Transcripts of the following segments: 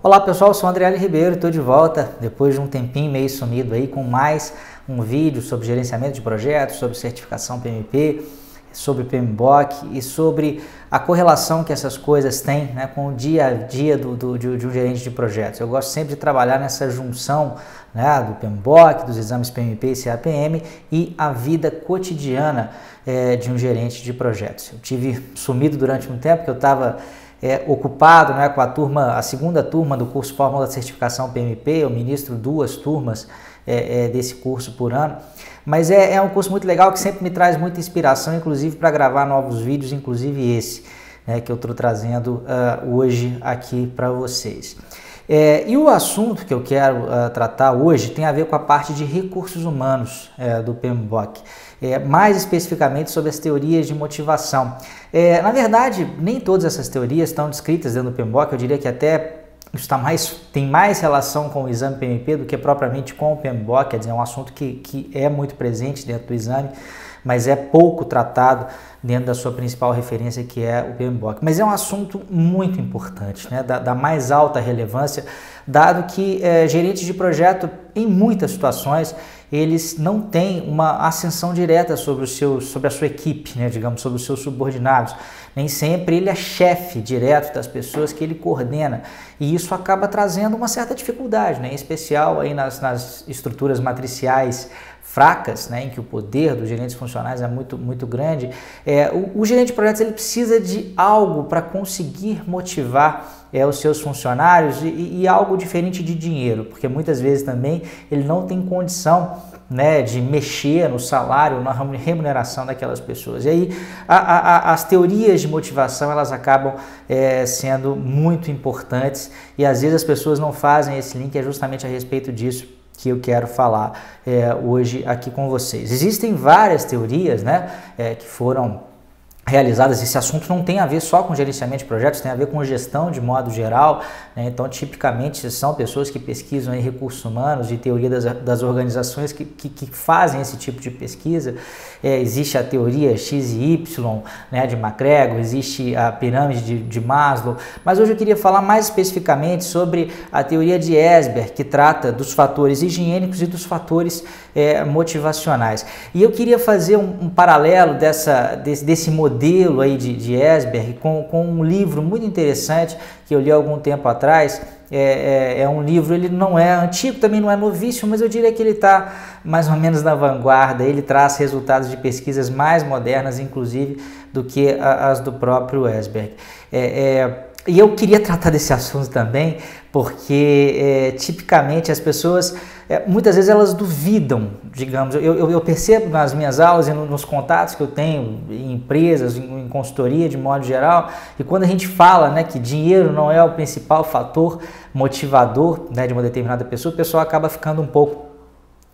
Olá pessoal, sou André Ribeiro, estou de volta depois de um tempinho meio sumido aí com mais um vídeo sobre gerenciamento de projetos, sobre certificação PMP, sobre PMBOK e sobre a correlação que essas coisas têm né, com o dia a dia do, do, de, de, um gerente de projetos. Eu gosto sempre de trabalhar nessa junção né, do PMBOK, dos exames PMP e CAPM e a vida cotidiana é, de um gerente de projetos. Eu tive sumido durante um tempo que eu estava é, ocupado né, com a turma, a segunda turma do curso Fórmula da Certificação PMP, eu ministro duas turmas é, é, desse curso por ano, mas é, é, um curso muito legal que sempre me traz muita inspiração, inclusive para gravar novos vídeos, inclusive esse né, que eu estou trazendo uh, hoje aqui para vocês. É, e o assunto que eu quero uh, tratar hoje tem a ver com a parte de recursos humanos é, do PMBOK, é, mais especificamente sobre as teorias de motivação. É, na verdade, nem todas essas teorias estão descritas dentro do PMBOK, eu diria que até está mais, tem mais relação com o exame PMP do que propriamente com o PMBOK, quer dizer, é um assunto que, que é muito presente dentro do exame, mas é pouco tratado dentro da sua principal referência, que é o PMBOK. Mas é um assunto muito importante, né, da, da mais alta relevância, dado que é, gerentes de projeto, em muitas situações, eles não têm uma ascensão direta sobre, o seu, sobre a sua equipe, né, digamos, sobre os seus subordinados. Nem sempre ele é chefe direto das pessoas que ele coordena. E isso acaba trazendo uma certa dificuldade, né, em especial aí nas, nas estruturas matriciais fracas, né, em que o poder dos gerentes funcionais é muito, muito grande, é, o, o gerente de projetos ele precisa de algo para conseguir motivar é, os seus funcionários e, e, algo diferente de dinheiro, porque muitas vezes também ele não tem condição né, de mexer no salário, na remuneração daquelas pessoas. E aí a, a, as teorias de motivação elas acabam é, sendo muito importantes e às vezes as pessoas não fazem esse link, é justamente a respeito disso que eu quero falar é, hoje aqui com vocês. Existem várias teorias né, é, que foram realizadas. Esse assunto não tem a ver só com gerenciamento de projetos, tem a ver com gestão de modo geral. Né? Então, tipicamente, são pessoas que pesquisam em recursos humanos, de teoria das, das organizações que, que, que, fazem esse tipo de pesquisa. É, existe a teoria X e Y né, de MacGregor, existe a pirâmide de, de Maslow, mas hoje eu queria falar mais especificamente sobre a teoria de Esberg, que trata dos fatores higiênicos e dos fatores é, motivacionais. E eu queria fazer um, um paralelo dessa, desse, desse modelo modelo aí de, de Esberg com, com um livro muito interessante que eu li algum tempo atrás. É, é, é, um livro, ele não é antigo, também não é novíssimo, mas eu diria que ele está mais ou menos na vanguarda. Ele traz resultados de pesquisas mais modernas, inclusive, do que as do próprio Esberg. É, é, e eu queria tratar desse assunto também, porque é, tipicamente as pessoas, é, muitas vezes elas duvidam, digamos, eu, eu, eu, percebo nas minhas aulas e nos contatos que eu tenho em empresas, em, em consultoria de modo geral, e quando a gente fala né, que dinheiro não é o principal fator motivador né, de uma determinada pessoa, o pessoal acaba ficando um pouco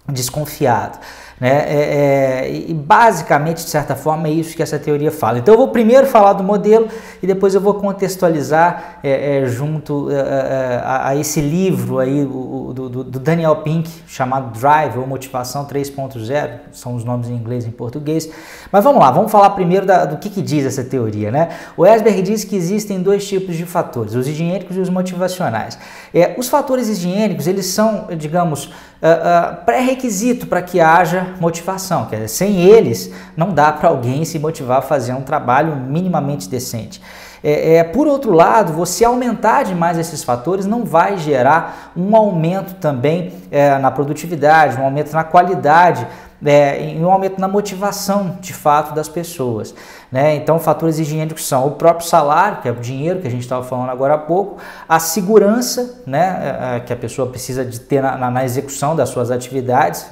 desconfiado. Né? É, é, e basicamente, de certa forma, é isso que essa teoria fala. Então, eu vou primeiro falar do modelo e depois eu vou contextualizar é, é junto é, é, a, a, esse livro aí o, do, do, Daniel Pink, chamado Drive ou Motivação 3.0, são os nomes em inglês e em português. Mas vamos lá, vamos falar primeiro da, do que, que diz essa teoria. Né? O Esberg diz que existem dois tipos de fatores, os higiênicos e os motivacionais. os fatores higiênicos, eles são, digamos, uh, uh, pré-requisito para que haja motivação. Quer dizer, sem eles, não dá para alguém se motivar a fazer um trabalho minimamente decente. É, é, por outro lado, você aumentar demais esses fatores não vai gerar um aumento também é, na produtividade, um aumento na qualidade é, um aumento na motivação de fato das pessoas. Né? Então, fatores higiênicos são o próprio salário, que é o dinheiro que a gente estava falando agora há pouco, a segurança né, é, é, que a pessoa precisa de ter na, na execução das suas atividades.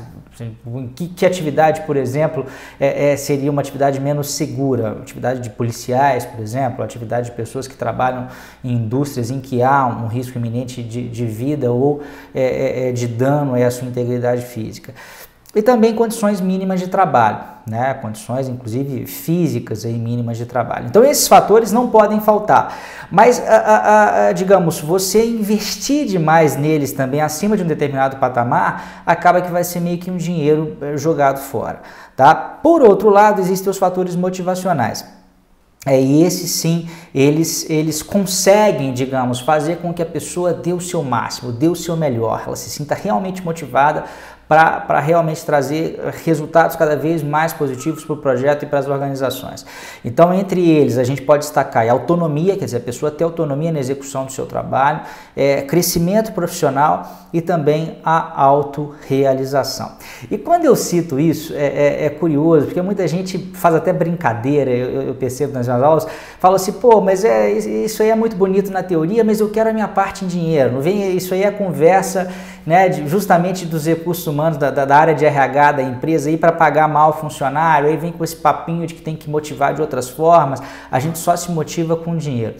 Que, que atividade, por exemplo, é, é, seria uma atividade menos segura? Atividade de policiais, por exemplo, atividade de pessoas que trabalham em indústrias em que há um risco iminente de, de vida ou é, é, de dano à sua integridade física e também condições mínimas de trabalho, né? condições inclusive físicas aí, mínimas de trabalho. Então esses fatores não podem faltar, mas a, a, a, digamos, você investir demais neles também acima de um determinado patamar, acaba que vai ser meio que um dinheiro eh, jogado fora. Tá? Por outro lado, existem os fatores motivacionais. é, e esses sim, eles, eles conseguem, digamos, fazer com que a pessoa dê o seu máximo, dê o seu melhor, ela se sinta realmente motivada para realmente trazer resultados cada vez mais positivos para o projeto e para as organizações. Então, entre eles, a gente pode destacar a autonomia, quer dizer, a pessoa ter autonomia na execução do seu trabalho, é, crescimento profissional e também a autorrealização. E quando eu cito isso, é, é, é, curioso, porque muita gente faz até brincadeira, eu, eu percebo nas minhas aulas, fala assim, pô, mas é, isso aí é muito bonito na teoria, mas eu quero a minha parte em dinheiro, não vem, isso aí é conversa né, de, justamente dos recursos humanos da, da, área de RH da empresa aí para pagar mal o funcionário, aí vem com esse papinho de que tem que motivar de outras formas, a gente só se motiva com dinheiro.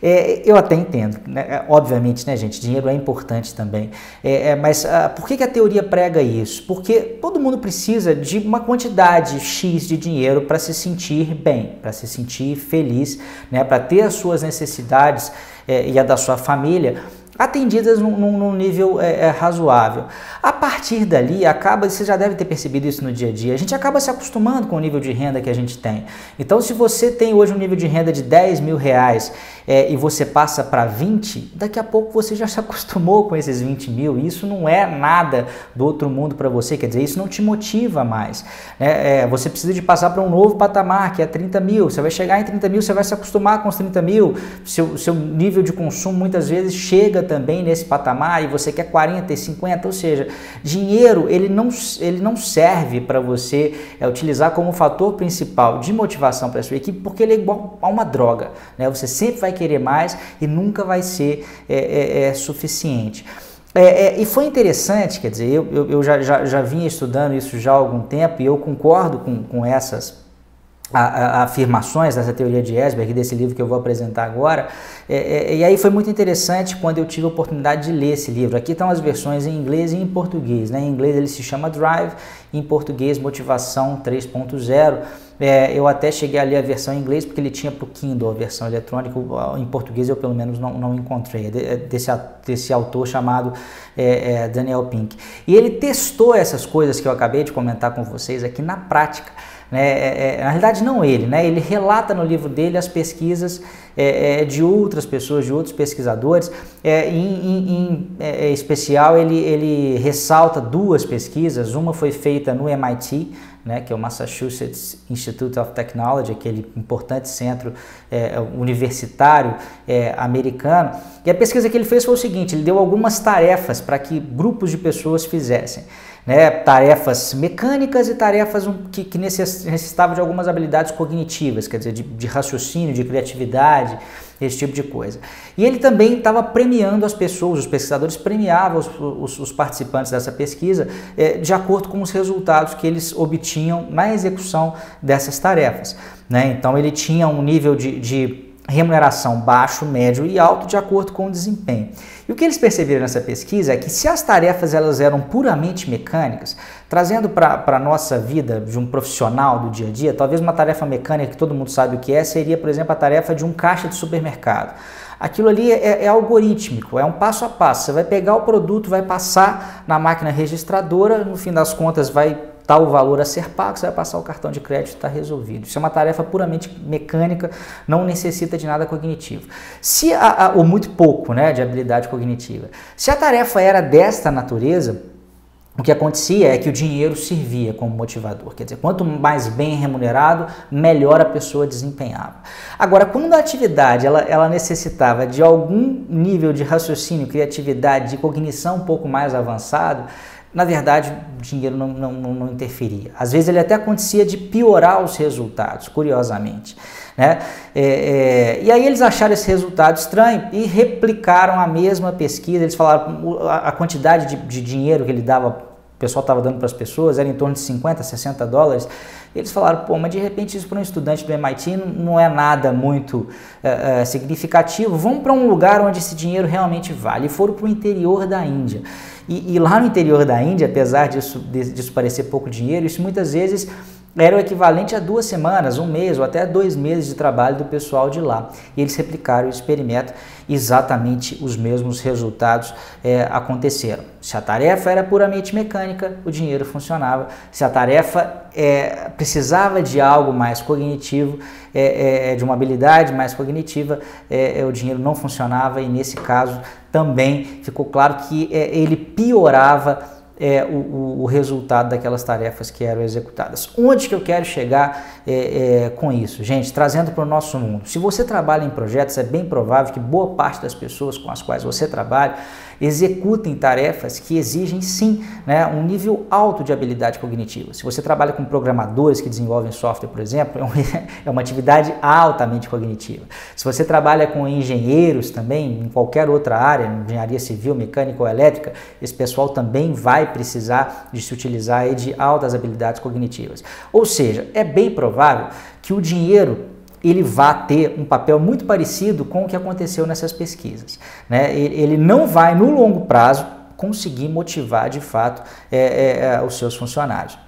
É, eu até entendo, né? É, obviamente, né, gente, dinheiro é importante também, é, é, mas ah, por que, que a teoria prega isso? Porque todo mundo precisa de uma quantidade X de dinheiro para se sentir bem, para se sentir feliz, né, para ter as suas necessidades é, e a da sua família atendidas num, num nível é, é, razoável. A partir dali, acaba, você já deve ter percebido isso no dia a dia, a gente acaba se acostumando com o nível de renda que a gente tem. Então, se você tem hoje um nível de renda de 10 mil reais é, e você passa para 20, daqui a pouco você já se acostumou com esses 20 mil. Isso não é nada do outro mundo para você, quer dizer, isso não te motiva mais. Né? É, você precisa de passar para um novo patamar, que é 30 mil. Você vai chegar em 30 mil, você vai se acostumar com os 30 mil. Seu, seu nível de consumo muitas vezes chega também nesse patamar e você quer 40 e 50, ou seja, dinheiro ele não, ele não serve para você é, utilizar como fator principal de motivação para sua equipe, porque ele é igual a uma droga, né? Você sempre vai querer mais e nunca vai ser é, é, é suficiente. É, é, e foi interessante, quer dizer, eu, eu, eu já, já, já vinha estudando isso já há algum tempo e eu concordo com, com essas a, a, afirmações dessa teoria de Esberg, desse livro que eu vou apresentar agora. É, é, e aí foi muito interessante quando eu tive a oportunidade de ler esse livro. Aqui estão as versões em inglês e em português. Né? Em inglês ele se chama Drive, em português Motivação 3.0. É, eu até cheguei a ler a versão em inglês porque ele tinha para o Kindle a versão eletrônica, em português eu pelo menos não, não encontrei, é, é desse, desse autor chamado é, é, Daniel Pink. E ele testou essas coisas que eu acabei de comentar com vocês aqui na prática. Né? É, é, na realidade, não ele, né? ele relata no livro dele as pesquisas é, é de outras pessoas, de outros pesquisadores. É, em, em, em é, especial, ele, ele ressalta duas pesquisas. Uma foi feita no MIT, né, que é o Massachusetts Institute of Technology, aquele importante centro é, universitário é, americano. E a pesquisa que ele fez foi o seguinte: ele deu algumas tarefas para que grupos de pessoas fizessem né, tarefas mecânicas e tarefas que, que necessitavam de algumas habilidades cognitivas, quer dizer, de, de raciocínio, de criatividade, esse tipo de coisa. E ele também estava premiando as pessoas, os pesquisadores premiavam os, os, os participantes dessa pesquisa é, de acordo com os resultados que eles obtinham na execução dessas tarefas. Né? Então ele tinha um nível de, de remuneração baixo, médio e alto de acordo com o desempenho. E o que eles perceberam nessa pesquisa é que se as tarefas elas eram puramente mecânicas, trazendo para a nossa vida de um profissional do dia a dia, talvez uma tarefa mecânica que todo mundo sabe o que é, seria, por exemplo, a tarefa de um caixa de supermercado. Aquilo ali é, é algorítmico, é um passo a passo. Você vai pegar o produto, vai passar na máquina registradora, no fim das contas vai tal valor a ser pago, você vai passar o cartão de crédito e está resolvido. Isso é uma tarefa puramente mecânica, não necessita de nada cognitivo. Se a, a, ou muito pouco né, de habilidade cognitiva. Se a tarefa era desta natureza, o que acontecia é que o dinheiro servia como motivador, quer dizer, quanto mais bem remunerado, melhor a pessoa desempenhava. Agora, quando a atividade ela, ela necessitava de algum nível de raciocínio, criatividade, de cognição um pouco mais avançado, na verdade, o dinheiro não, não, não, interferia. Às vezes ele até acontecia de piorar os resultados, curiosamente. Né? É, é, e aí eles acharam esse resultado estranho e replicaram a mesma pesquisa. Eles falaram a, a quantidade de, de dinheiro que ele dava, o pessoal estava dando para as pessoas, era em torno de 50, 60 dólares. Eles falaram, pô, mas de repente isso para um estudante do MIT não é nada muito é, é, significativo. Vamos para um lugar onde esse dinheiro realmente vale. E foram para o interior da Índia. E, e, lá no interior da Índia, apesar disso, disso parecer pouco dinheiro, isso muitas vezes era o equivalente a duas semanas, um mês ou até dois meses de trabalho do pessoal de lá. E eles replicaram o experimento exatamente os mesmos resultados é, aconteceram. Se a tarefa era puramente mecânica, o dinheiro funcionava. Se a tarefa é, precisava de algo mais cognitivo, é, é, de uma habilidade mais cognitiva, é, é, o dinheiro não funcionava e nesse caso também ficou claro que é, ele piorava é, o, o, resultado daquelas tarefas que eram executadas. Onde que eu quero chegar é, é, com isso? Gente, trazendo para o nosso mundo. Se você trabalha em projetos, é bem provável que boa parte das pessoas com as quais você trabalha executem tarefas que exigem sim né, um nível alto de habilidade cognitiva. Se você trabalha com programadores que desenvolvem software, por exemplo, é uma atividade altamente cognitiva. Se você trabalha com engenheiros também, em qualquer outra área, engenharia civil, mecânica ou elétrica, esse pessoal também vai precisar de se utilizar de altas habilidades cognitivas. Ou seja, é bem provável que o dinheiro ele vai ter um papel muito parecido com o que aconteceu nessas pesquisas. Né? Ele não vai, no longo prazo, conseguir motivar de fato é, é, é, os seus funcionários.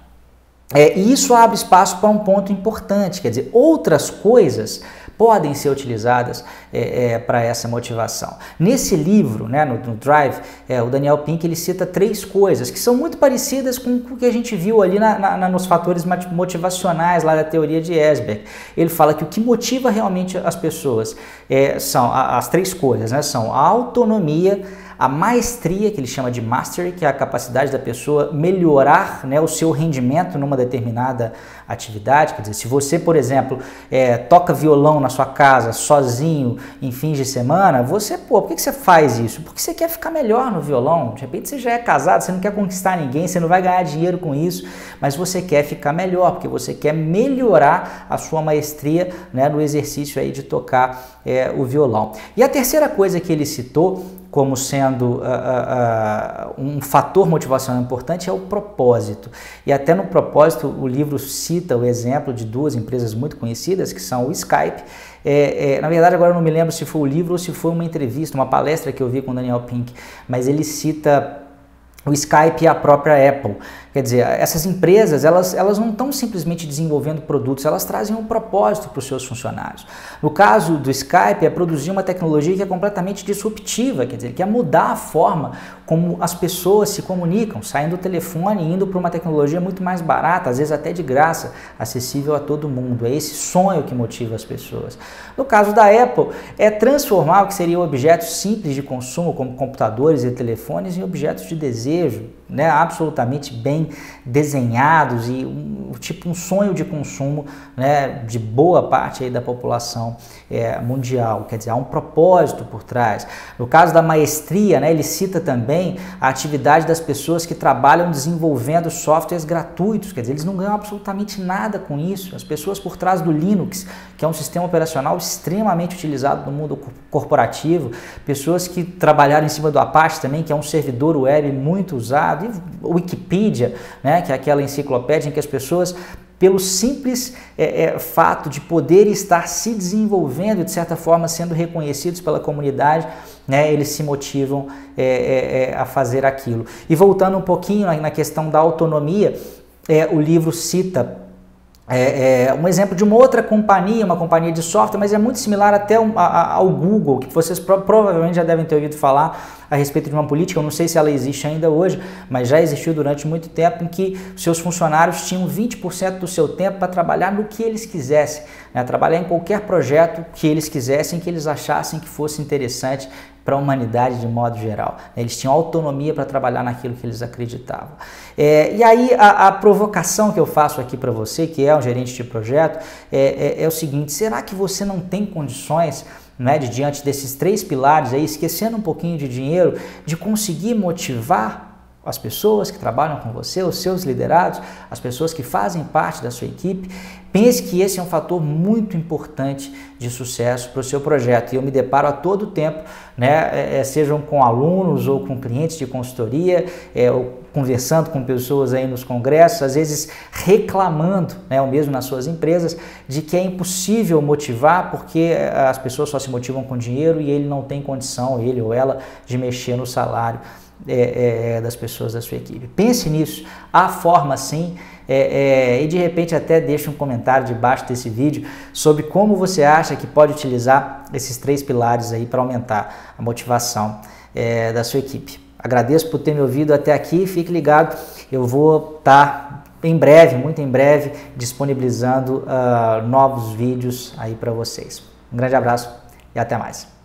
É, e isso abre espaço para um ponto importante, quer dizer, outras coisas podem ser utilizadas é, é, para essa motivação. Nesse livro, né, no, no Drive, é, o Daniel Pink ele cita três coisas que são muito parecidas com o que a gente viu ali na, na, nos fatores motivacionais lá da teoria de Esberg. Ele fala que o que motiva realmente as pessoas é, são as três coisas, né, são a autonomia, a maestria, que ele chama de mastery, que é a capacidade da pessoa melhorar né, o seu rendimento numa determinada atividade. Quer dizer, se você, por exemplo, é, toca violão na sua casa sozinho em fins de semana, você, pô, por que, você faz isso? Porque você quer ficar melhor no violão. De repente você já é casado, você não quer conquistar ninguém, você não vai ganhar dinheiro com isso, mas você quer ficar melhor, porque você quer melhorar a sua maestria né, no exercício aí de tocar é, o violão. E a terceira coisa que ele citou como sendo uh, uh, um fator motivacional importante é o propósito. E até no propósito, o livro cita o exemplo de duas empresas muito conhecidas, que são o Skype. É, é, na verdade, agora eu não me lembro se foi o livro ou se foi uma entrevista, uma palestra que eu vi com o Daniel Pink, mas ele cita o Skype e a própria Apple. Quer dizer, essas empresas, elas, elas não estão simplesmente desenvolvendo produtos, elas trazem um propósito para os seus funcionários. No caso do Skype, é produzir uma tecnologia que é completamente disruptiva, quer dizer, que é mudar a forma como as pessoas se comunicam, saindo do telefone e indo para uma tecnologia muito mais barata, às vezes até de graça, acessível a todo mundo. É esse sonho que motiva as pessoas. No caso da Apple, é transformar o que seriam objetos simples de consumo, como computadores e telefones, em objetos de desejo, né, absolutamente bem desenhados e um, tipo um sonho de consumo né, de boa parte aí da população é, mundial. Quer dizer, há um propósito por trás. No caso da maestria, né, ele cita também a atividade das pessoas que trabalham desenvolvendo softwares gratuitos. Quer dizer, eles não ganham absolutamente nada com isso. As pessoas por trás do Linux, que é um sistema operacional extremamente utilizado no mundo corporativo, pessoas que trabalharam em cima do Apache também, que é um servidor web muito usado Wikipedia, né, que é aquela enciclopédia em que as pessoas pelo simples é, é, fato de poder estar se desenvolvendo, de certa forma sendo reconhecidos pela comunidade, né, eles se motivam é, é, é a fazer aquilo. E voltando um pouquinho na, questão da autonomia, é, o livro cita é, é, um exemplo de uma outra companhia, uma companhia de software, mas é muito similar até ao, Google, que vocês pro, provavelmente já devem ter ouvido falar a respeito de uma política, eu não sei se ela existe ainda hoje, mas já existiu durante muito tempo em que seus funcionários tinham 20% do seu tempo para trabalhar no que eles quisessem, né? trabalhar em qualquer projeto que eles quisessem, que eles achassem que fosse interessante para a humanidade de modo geral. Né? Eles tinham autonomia para trabalhar naquilo que eles acreditavam. É, e aí a, a, provocação que eu faço aqui para você, que é um gerente de projeto, é, é, é o seguinte: será que você não tem condições né, de diante desses três pilares aí, esquecendo um pouquinho de dinheiro, de conseguir motivar as pessoas que trabalham com você, os seus liderados, as pessoas que fazem parte da sua equipe, pense que esse é um fator muito importante de sucesso para o seu projeto. E eu me deparo a todo tempo, né, é, é, sejam com alunos ou com clientes de consultoria, é, ou conversando com pessoas aí nos congressos, às vezes reclamando, né, ou mesmo nas suas empresas, de que é impossível motivar porque as pessoas só se motivam com dinheiro e ele não tem condição, ele ou ela, de mexer no salário é, é, das pessoas da sua equipe. Pense nisso. Há forma sim é, e de repente até deixe um comentário debaixo desse vídeo sobre como você acha que pode utilizar esses três pilares aí para aumentar a motivação da sua equipe. Agradeço por ter me ouvido até aqui, fique ligado, eu vou estar tá em breve, muito em breve, disponibilizando uh, novos vídeos aí para vocês. Um grande abraço e até mais.